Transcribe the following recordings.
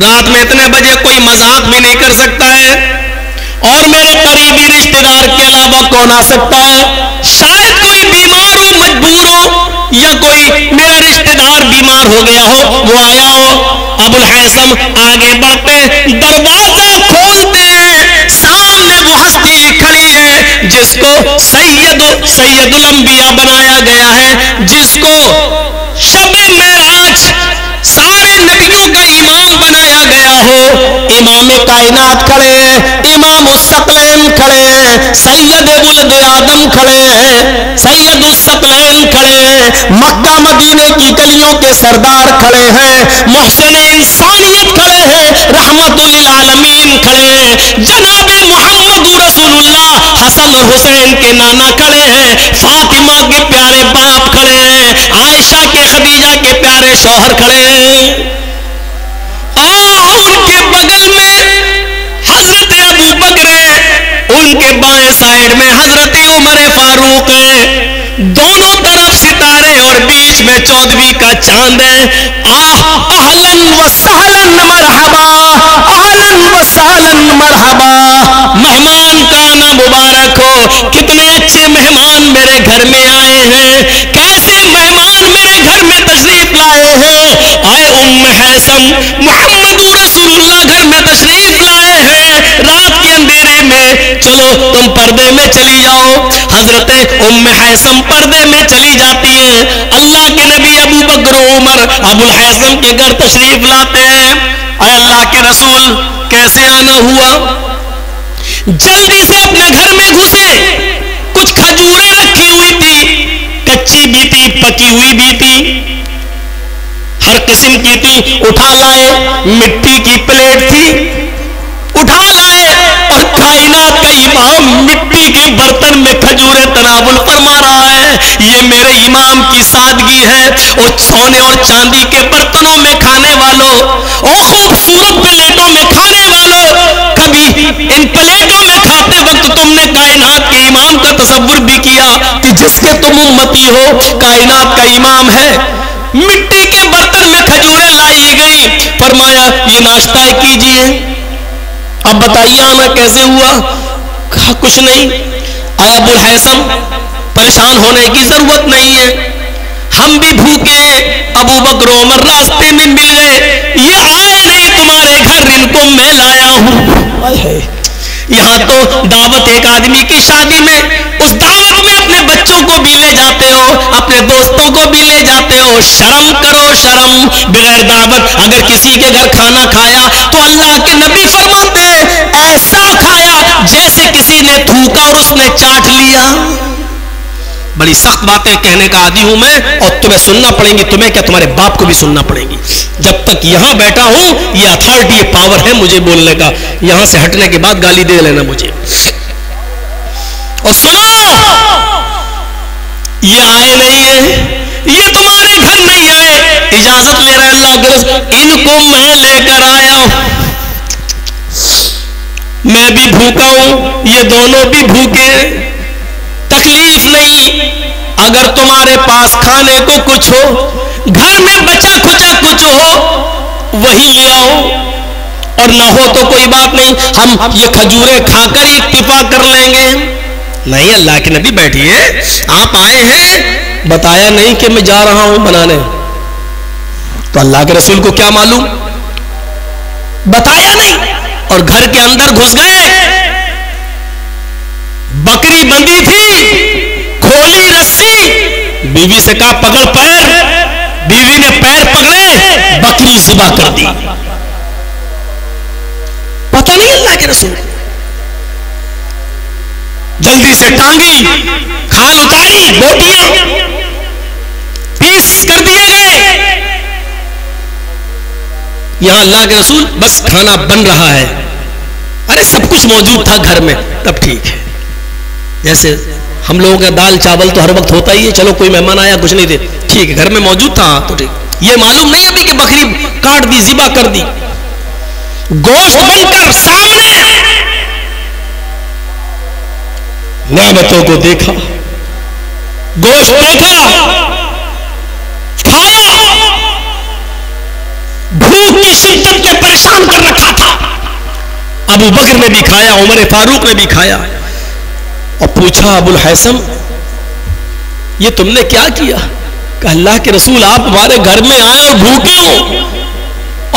रात में इतने बजे कोई मज़ाक भी नहीं कर सकता है। और मेरे करीबी रिश्तेदार के अलावा कौन आ सकता है? शायद कोई बीमार हो मजबूर हो, या कोई मेरा रिश्तेदार बीमार हो गया हो, वो आया हो। अबुल हैसम आगे बढ़ते दरवाज़ा खोलते हैं, सामने वो हस्ती खड़ी है, जिसको सैयद, सैयदुल अंबिया बनाया गया है, जिसको इमाम कायनात खड़े हैं, इमाम सकलैन खड़े हैं, सैयद बुलद आदम खड़े हैं, सैयद सकलैन खड़े हैं, मक्का मदीने की गलियों के सरदार खड़े हैं, मोहसिन इंसानियत खड़े हैं रहमतुल आलमीन खड़े हैं, जनाब मोहम्मद रसूलुल्लाह, हसन हुसैन के नाना खड़े हैं, फातिमा के प्यारे बाप खड़े हैं, आयशा के खदीजा के प्यारे शौहर खड़े हैं में हज़रत उमर फारूक है। दोनों तरफ़ सितारे और बीच में चौदवी का चाँद है। आह, अहलन व सहलन मरहबा, अहलन व सहलन मरहबा। मेहमान का ना मुबारक हो। कितने अच्छे मेहमान मेरे घर में आए हैं। कैसे मेहमान मेरे घर में तशरीफ़ लाए हैं? आए उम हैसम मोहम्मद रसूलुल्लाह घर में तशरीफ़ लाए हैं। रात के अंधेरे में चलो, तुम पर्दे में चली जाओ। हज़रत उम हैसम पर्दे में चली जाती है। अल्लाह के नबी अबू बकर उमर अबुल हैसम के घर तशरीफ़ लाते हैं। अल्लाह के रसूल, कैसे आना हुआ? जल्दी से अपने घर में घुसे। कुछ खजूरें रखी हुई थी, कच्ची भी थी, पकी हुई भी थी। हर किस्म की थी, उठा लाए, मिट्टी की प्लेट थी। कायनात का इमाम मिट्टी के बर्तन में खजूर तनावुल फरमा रहा है। ये मेरे इमाम की सादगी है। और सोने और चांदी के बर्तनों में खाने वालों और खूबसूरत प्लेटों में खाने वालों, कभी इन प्लेटों में खाते वक्त तुमने कायनात के इमाम का तस्वुर भी किया कि जिसके तुम उम्मती हो, कायनात का इमाम है। मिट्टी के बर्तन में खजूरें लाई गई। फरमाया, ये नाश्ता कीजिए। अब बताइए आना कैसे हुआ? कहा कुछ नहीं। आया बुल हैसम परेशान होने की ज़रूरत नहीं है। हम भी भूखे अबू बकर उमर रास्ते में मिल गए। ये आए नहीं तुम्हारे घर इनको मैं लाया हूँ। यहाँ तो दावत एक आदमी की शादी में उस दावत में अपने बच्चों को भी ले जाते हो अपने दोस्तों को भी ले जाते हो। शर्म करो शर्म। बगैर दावत अगर किसी के घर खाना खाया तो अल्लाह के नबी किसी थूका और उसने चाट लिया। बड़ी सख्त बातें कहने का आदि हूँ मैं, और तुम्हें सुनना पड़ेगी, तुम्हें क्या तुम्हारे बाप को भी सुनना पड़ेगी। जब तक यहाँ बैठा हूँ, ये अथॉरिटी ये पावर है मुझे बोलने का। यहाँ से हटने के बाद गाली दे लेना मुझे। और सुनो, ये आए नहीं है, ये तुम्हारे घर नहीं आए। इजाज़त ले रहे अल्लाह इनको मैं लेकर आया हूँ। मैं भी भूखा हूँ ये दोनों भी भूखे तकलीफ़ नहीं अगर तुम्हारे पास खाने को कुछ हो घर में बचा खुचा कुछ हो वही ले आओ। और ना हो तो कोई बात नहीं हम ये खजूरें खाकर ही कर लेंगे। नहीं अल्लाह के नबी बैठिए आप आए हैं। बताया नहीं कि मैं जा रहा हूँ बनाने। तो अल्लाह के रसूल को क्या मालूम? बताया नहीं। और घर के अंदर घुस गए। बकरी बंधी थी, खोली रस्सी। बीवी से कहा, पकड़ पैर। बीवी ने पैर पकड़े, बकरी जुबा कर दी। पता नहीं अल्लाह के रसूल जल्दी से टांगी, खाल उतारी, बोटियाँ। पीस कर दिए। यहाँ अल्लाह के रसूल बस खाना बन रहा है। अरे सब कुछ मौजूद था घर में, तब ठीक है। जैसे हम लोगों का दाल चावल तो हर वक्त होता ही है, चलो कोई मेहमान आया, कुछ नहीं दे। ठीक है, घर में मौजूद था तो ठीक। ये मालूम नहीं अभी कि बकरी काट दी, जिबा कर दी। गोश्त बनकर सामने नेमतों को देखा। गोश्त देखा भूख की शिद्दत में परेशान कर रखा था। अबू बकर ने भी खाया, उमर फारूक ने भी खाया। और पूछा, अबुल हैसम, ये तुमने क्या किया? अल्लाह के रसूल, आप हमारे घर में आए और भूखे हो।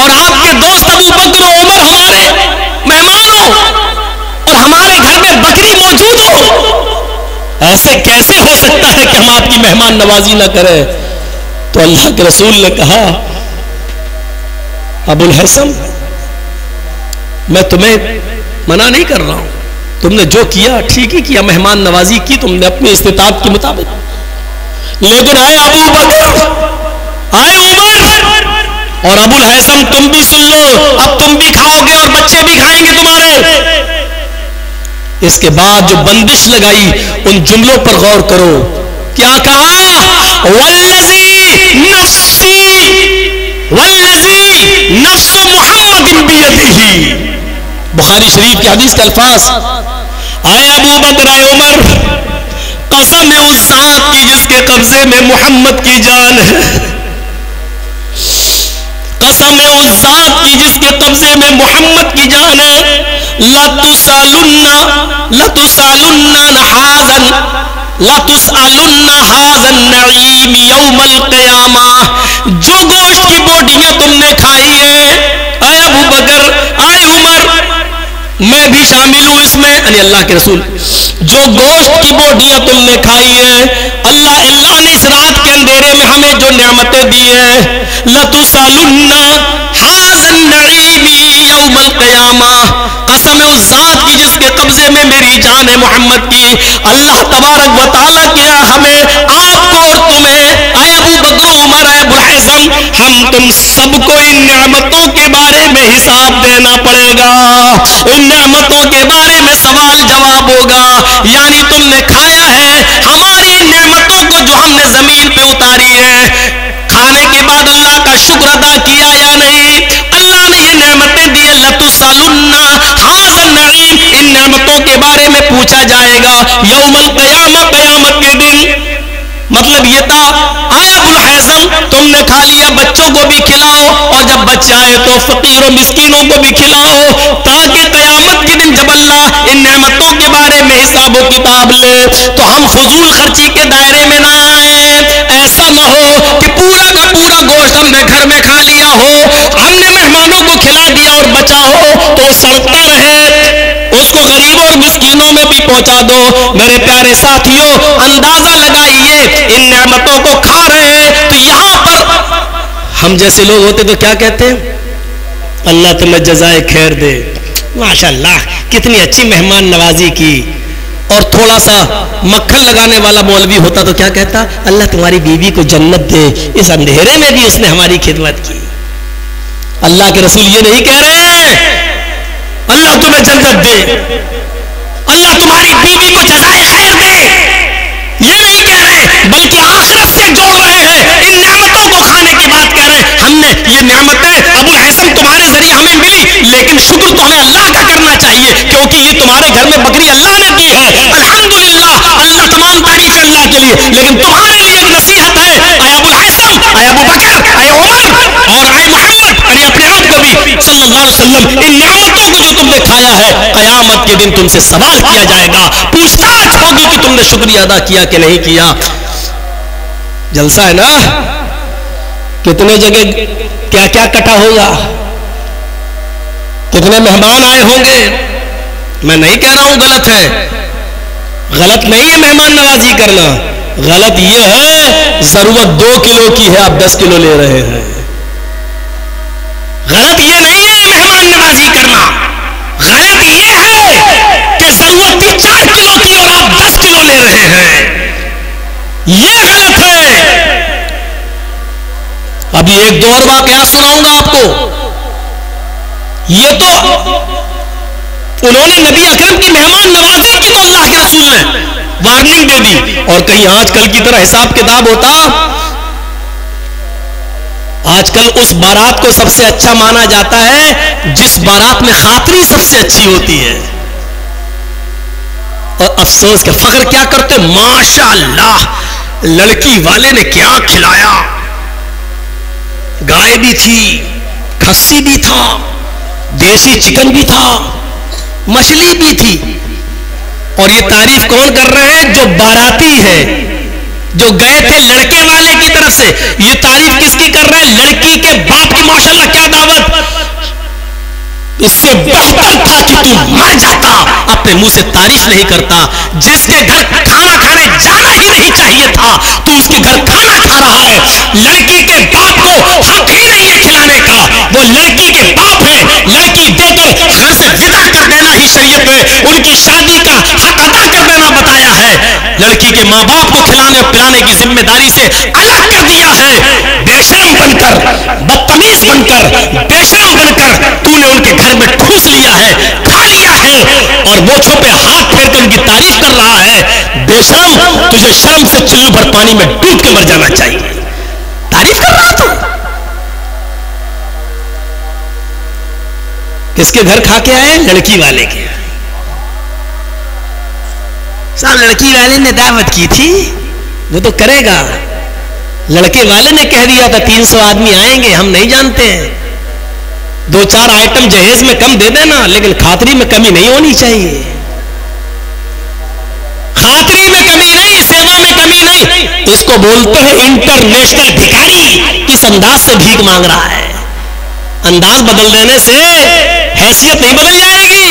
और आपके दोस्त अबू बकर उमर हमारे मेहमान हो। और हमारे घर में बकरी मौजूद हो। ऐसे कैसे हो सकता है कि हम आपकी मेहमान नवाजी ना करें? तो अल्लाह के रसूल ने कहा अबुल हसन मैं तुम्हें मना नहीं कर रहा हूँ। तुमने जो किया, ठीक ही किया, मेहमान नवाजी की तुमने अपनी इस्तात के मुताबिक। लेकिन आए अबू बकर, आए उमर, और अबुल हैसम, तुम भी सुन लो, अब तुम भी खाओगे और बच्चे भी खाएँगे तुम्हारे। इसके बाद जो बंदिश लगाई, उन जुमलों पर गौर करो। क्या कहा? बुखारी शरीफ के हदीस के अल्फाज। आए अबू बकर, आए उमर, कसम है उस जात की जिसके कब्जे में मोहम्मद की जान है। कसम है उस जात की जिसके कब्जे में मोहम्मद की जान है। लतुसालुन्ना लतुसालुन्ना नहाजन लतुसालुन्ना हाजन नईम यौमल क़यामा। जो गोश्त की बोटियाँ तुमने खाई है आए अबू बकर आए उमर मैं भी शामिल हूँ इसमें। अरे अल्लाह के रसूल, जो गोश्त की बोटियाँ तुमने खाई है, अल्लाह अल्लाह ने इस रात के अंधेरे में हमें जो नियामतें दी है लतुसालुन्ना हाजन नईमी क़यामा। कसम उस जात की जिसके कब्जे में मेरी जान है मोहम्मद की। अल्लाह तबारक बताला क्या हमें, आपको और तुम्हें अबू बकर उमर आए हम तुम सबको इन नियामतों के बारे में हिसाब देना पड़ेगा। उन नियामतों के बारे में सवाल जवाब होगा। यानी तुमने खाया है, हमारी नियामतों को जो हमने ज़मीन पे उतारी है। खाने के बाद अल्लाह का शुक्र अदा किया या नहीं? अल्लाह ने ये नेमतें दी लतुसलुन्ना हाजन नईम, इन नेमतों के बारे में पूछा जाएगा। यौमल कयामत कयामत के दिन। मतलब ये था, आया बुलहैसम तुमने खा लिया, बच्चों को भी खिलाओ, और जब बच्चे आए तो फकीरों, मिस्किनों को भी खिलाओ, ताकि कयामत के दिन जब अल्लाह इन नेमतों के बारे में हिसाब किताब ले तो हम फजूल खर्ची के दायरे में ना आए। ऐसा ना हो कि पूरा का पूरा गोश्त हमने घर में खा लिया हो, हमने मेहमानों को खिला दिया और बचा हो तो सड़ता रहे। उसको गरीबों और मिस्किनों में भी पहुँचा दो। मेरे प्यारे साथियों, अंदाज़ा लगाइए हम जैसे लोग होते तो क्या कहते अल्लाह तुम्हें जजाए खैर दे। माशाल्लाह, कितनी अच्छी मेहमान नवाजी की। और थोड़ा सा मक्खन लगाने वाला मौलवी होता तो क्या कहता? अल्लाह तुम्हारी बीवी को जन्नत दे। इस अंधेरे में भी उसने हमारी खिदमत की। अल्लाह के रसूल ये नहीं कह रहे अल्लाह तुम्हें जन्नत दे। अल्लाह तुम्हारी बीवी को जजाए ये नियामतें अबुल हसन तुम्हारे ज़रिए हमें मिली। लेकिन शुक्र तो हमें अल्लाह का करना चाहिए, क्योंकि ये तुम्हारे घर में बकरी अल्लाह ने दी है। अल्हम्दुलिल्लाह, अल्लाह तमाम तारीफ़ अल्लाह के लिए। लेकिन तुम्हारे लिए नसीहत है आए अबुल हसन आए अबू बकर आए उमर, और आए मोहम्मद, अरे अपने आप को भी सल्लल्लाहु इन नियामतों को जो तुमने खाया है, कयामत के दिन तुमसे सवाल किया जाएगा। पूछताछ होगी कि तुमने शुक्रिया अदा किया कि नहीं किया। जलसा है ना? कितने जगह क्या क्या कटा होगा? कितने मेहमान आए होंगे। मैं नहीं कह रहा हूँ गलत है। गलत नहीं है मेहमान नवाजी करना। गलत यह है, ज़रूरत दो किलो की है, आप दस किलो ले रहे हैं। गलत यह नहीं है मेहमान नवाजी करना। गलत यह है कि ज़रूरत चार किलो की और आप दस किलो ले रहे हैं। यह गलत है अभी एक दो और वाकया सुनाऊँगा आपको। ये तो उन्होंने नबी अकरम की मेहमान नवाजी की तो अल्लाह के रसूल ने वार्निंग दे दी। और कहीं आजकल की तरह हिसाब किताब होता, आजकल उस बारात को सबसे अच्छा माना जाता है, जिस बारात में खातरी सबसे अच्छी होती है। और अफसोस के फख्र क्या करते माशाल्लाह, लड़की वाले ने क्या खिलाया? गाय भी थी, खस्सी भी था, देसी चिकन भी था, मछली भी थी। और ये तारीफ़ कौन कर रहे हैं? जो बाराती है, जो गए थे लड़के वाले की तरफ़ से। ये तारीफ़ किसकी कर रहे हैं? लड़की के बाप की माशाल्लाह, क्या दावत? इससे बेहतर था कि तू मर जाता, अपने मुँह से तारीफ़ नहीं करता। जिसके घर खाना खाने जाना ही नहीं चाहिए था, तू उसके घर खाना खा रहा है। लड़की के बाप को हक ही नहीं है खिलाने का। वो लड़की के बाप है, लड़की देकर घर से विदा कर देना ही शरीयत में उनकी शादी का हक अदा कर देना बताया है। लड़की के माँ बाप को खिलाने पिलाने की ज़िम्मेदारी से अलग कर दिया है। बेशरम बनकर, बदतमीज बनकर मोछों पे हाथ फेर कर उनकी तारीफ़ कर रहा है। बेशरम तुझे शर्म से चुल्लू भर पानी में डूब के मर जाना चाहिए। तारीफ़ कर रहा तू। किसके घर खा के आए, लड़की वाले के। साहब, लड़की वाले ने दावत की थी। वो तो करेगा। लड़के वाले ने कह दिया था, तीन सौ आदमी आएँगे, हम नहीं जानते हैं। दो चार आइटम जहेज में कम दे देना, लेकिन खातरी में कमी नहीं होनी चाहिए। खातरी में कमी नहीं, सेवा में कमी नहीं। इसको बोलते हैं इंटरनेशनल भिखारी। किस अंदाज से भीख मांग रहा है? अंदाज बदल देने से हैसियत नहीं बदल जाएगी।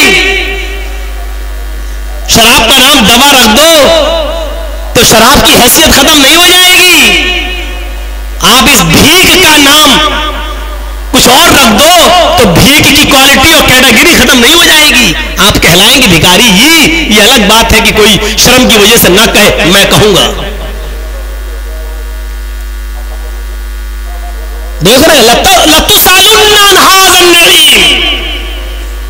शराब का नाम दवा रख दो तो शराब की हैसियत खत्म नहीं हो जाएगी। आप इस भीख का नाम कुछ और रख दो तो भीख की क्वालिटी और कैटेगरी खत्म नहीं हो जाएगी। आप कहलाएँगे भिखारी ही। ये अलग बात है कि कोई श्रम की वजह से ना कहे, मैं कहूँगा। देख रहे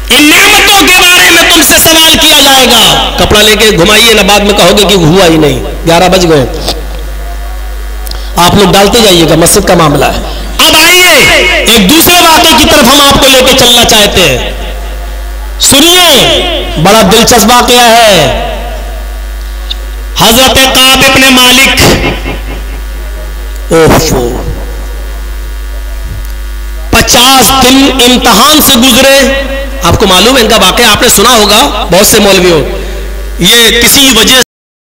इन नियमतों के बारे में तुमसे सवाल किया जाएगा। कपड़ा लेके घुमाइए ना, बाद में कहोगे कि हुआ ही नहीं। ग्यारह बज गए। आप लोग डालते जाइएगा, मस्जिद का मामला है। एक दूसरे वादे की तरफ़ हम आपको लेके चलना चाहते हैं। सुनिए, बड़ा दिलचस्प वाकया है। हज़रत काब इब्ने मालिक ओफो पचास दिन इम्तहान से गुजरे। आपको मालूम है इनका वाकया आपने सुना होगा, बहुत से मौलवियों। ये किसी वजह